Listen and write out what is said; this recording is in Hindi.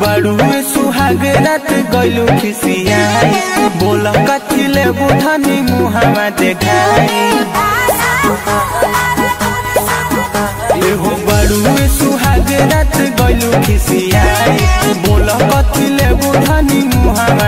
बड़ुए सुहाग रात गलू खिसियाई। बोल कथी ले बुधनी मुहावा देखाई। एहो बड़ुए सुहाग रात गलू खिसियाई। बोल कथी ले बुधनी मुहावा